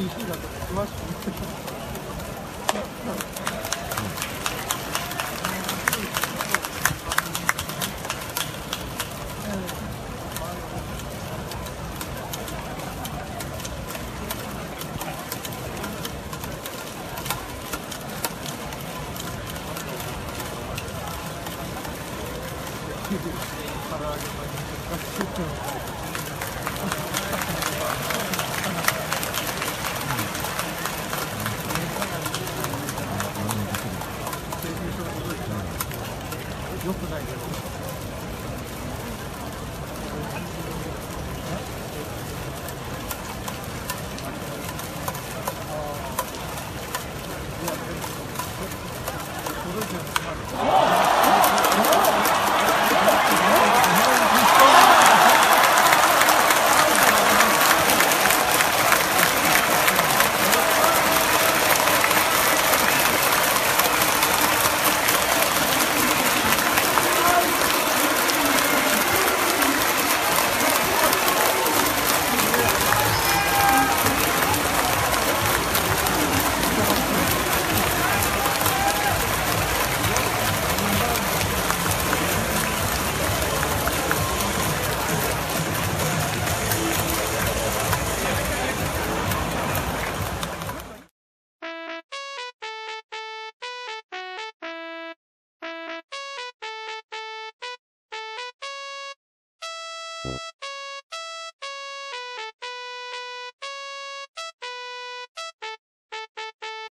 PC だと詳しく唐揚げよくないけど。Oh! Thank you.